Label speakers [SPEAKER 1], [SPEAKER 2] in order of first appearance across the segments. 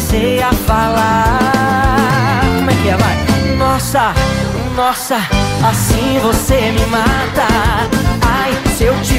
[SPEAKER 1] comecei a falar. Como é que é, vai? Nossa, nossa, assim você me mata. Ai, se eu te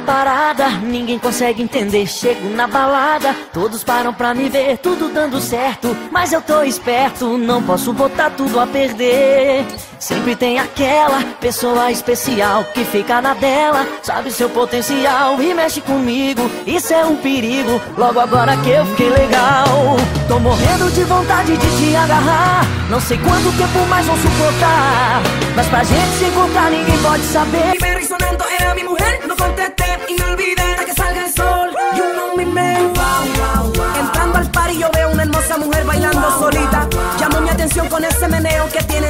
[SPEAKER 1] Parada, ninguém consegue entender. Chego na balada, todos param pra me ver, tudo dando certo. Mas eu tô esperto, não posso botar tudo a perder. Sempre tem aquela pessoa especial que fica na dela, sabe seu potencial e mexe comigo. Isso é um perigo, logo agora que eu fiquei legal. Tô morrendo de vontade de te agarrar. Não sei quanto tempo mais vão suportar. Mas pra gente se encontrar, ninguém pode saber.
[SPEAKER 2] Contesté y me olvidé hasta que salga el sol. You know me man. Entrando al par y yo veo una hermosa mujer bailando solita. Llamó mi atención con ese meneo que tiene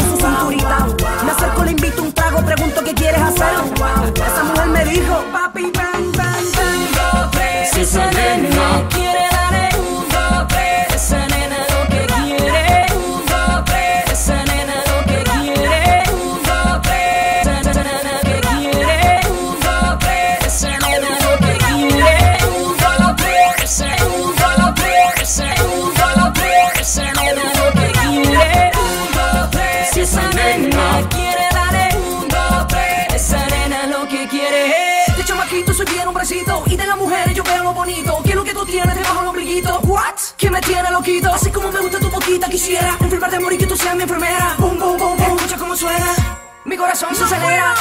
[SPEAKER 2] bonito ¿Qué es lo que tú tienes debajo del ombliguito? What? ¿Qué me tiene loquito? Así como me gusta tu boquita quisiera Enfermar de y que tú seas mi enfermera Boom, boom, boom, boom Escucha cómo suena Mi corazón se acelera.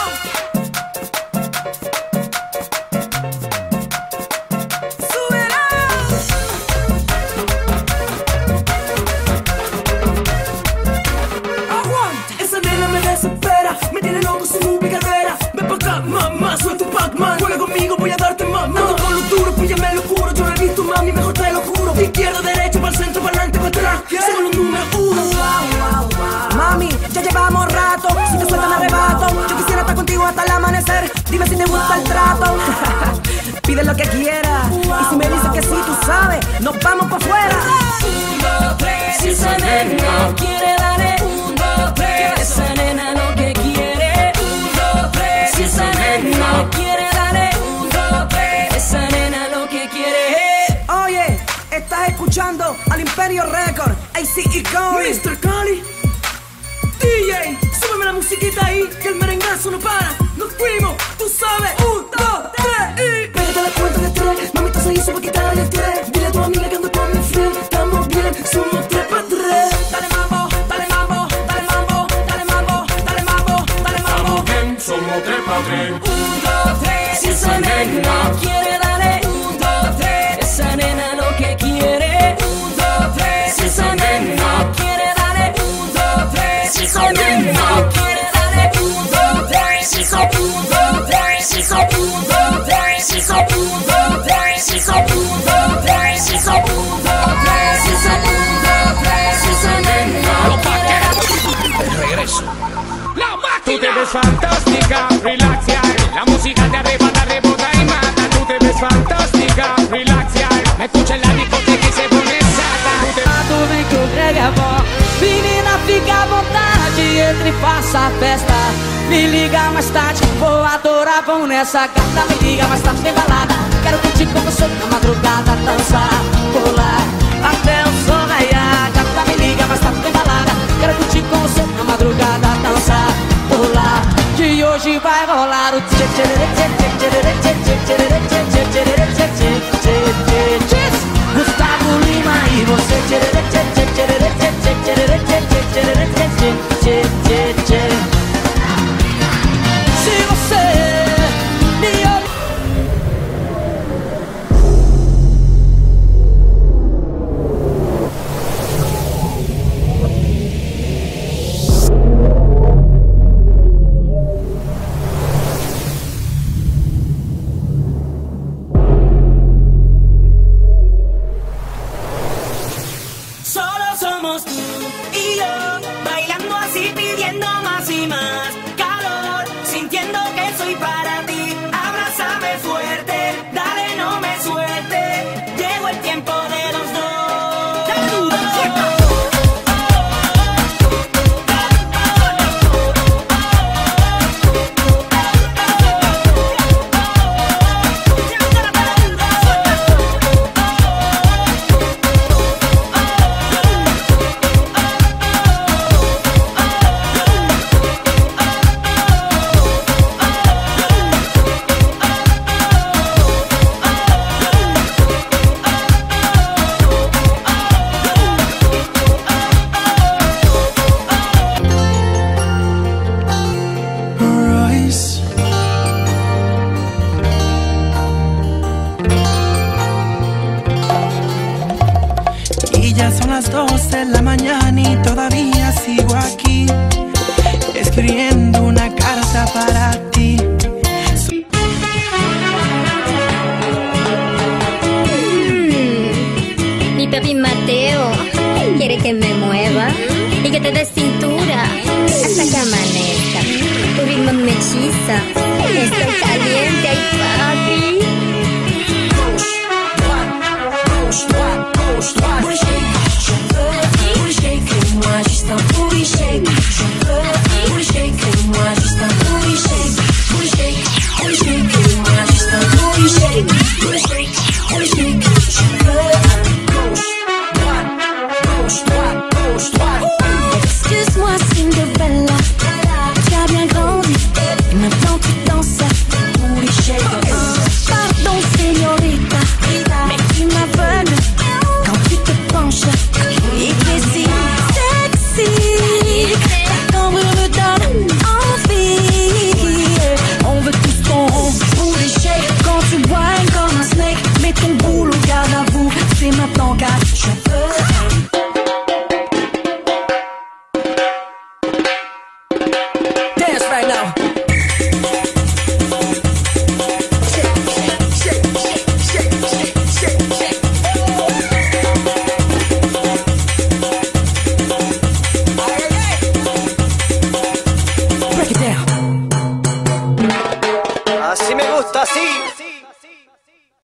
[SPEAKER 2] Hasta el amanecer. Dime si te gusta el trato. Pide lo que quieras. Y si me dices que sí, tú sabes, nos vamos para afuera. Un, dos, tres. Si esa nena quiere darle un, dos, tres. Esa nena lo que quiere. Un, dos, tres. Si esa nena quiere darle un, dos, tres. Esa nena lo que quiere. Oye, estás escuchando
[SPEAKER 3] al Imperio Record, ACE Cody.
[SPEAKER 2] Mr. Cali. DJ, súbeme la musiquita ahí, que el merengazo no para. Nos fuimos, tú sabes.
[SPEAKER 4] Fantástica, relax ya. La música te arrebata, rebota y mata. Tú te ves fantástica, relax ya. Me escucha en la discoteca y se pone sata. Te
[SPEAKER 2] Tu vem que o Greg é bom Menina, fica à vontade Entre e faça a festa Me liga mais tarde Vou adorar, vão nessa gata Me liga mais tarde, tem balada Quero curtir com você na madrugada Dançar, pular Até o sol raiar Gata, me liga mais tarde, tem balada Quero curtir com você na madrugada Dançar, pular Que hoje vai rolar o tchê tchê tchê tchê tchê tchê tchê tchê tchê tchê tchê tchê tchê tchê tchê tchê Gustavo Lima e você tchê, tchê, tchê, tchê, tcherere, tchê, tchê, tcherere, tchê, tchê, tchê, tchê, tchê.
[SPEAKER 5] Sigo aquí escribiendo una carta para ti.
[SPEAKER 6] Mi papi Mateo quiere que me mueva y que te des